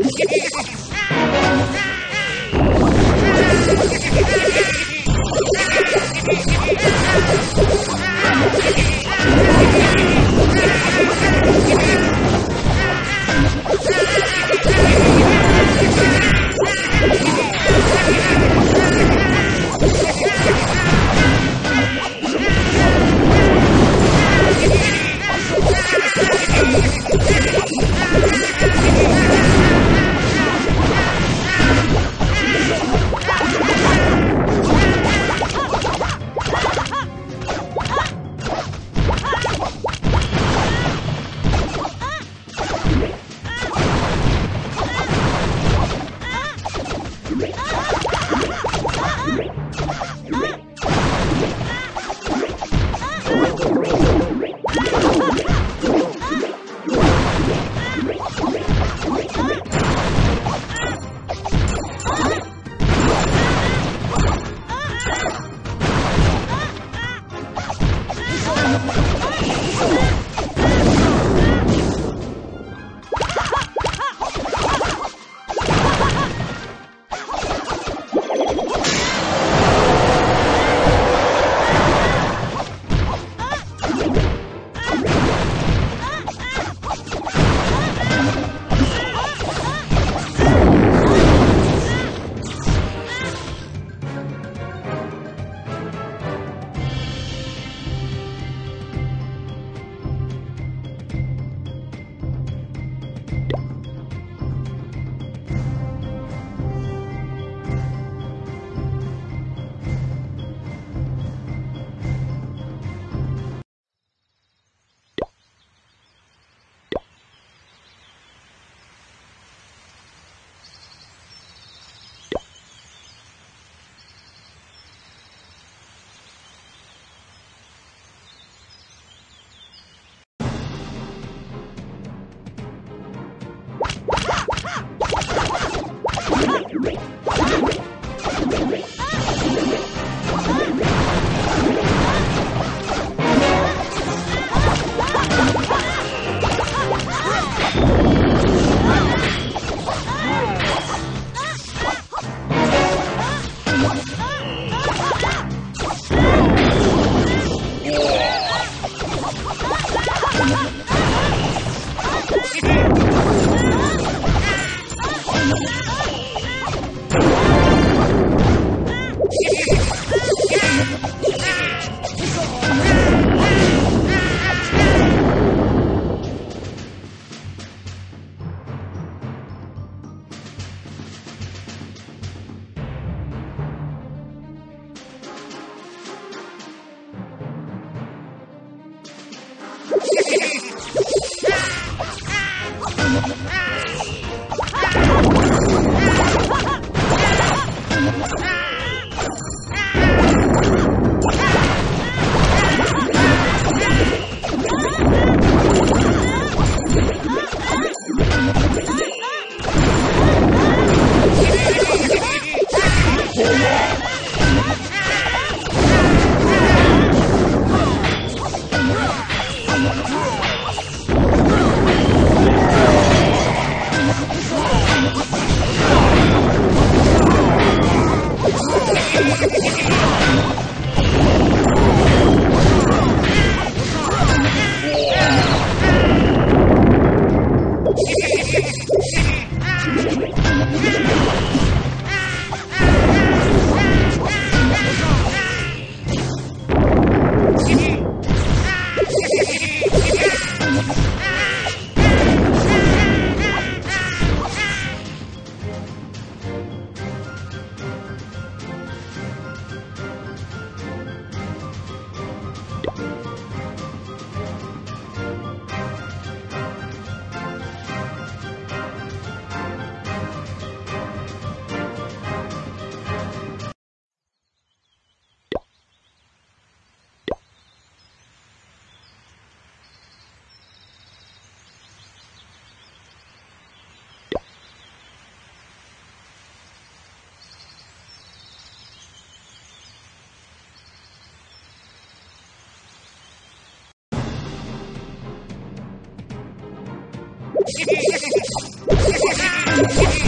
Thank you. ¡Gracias!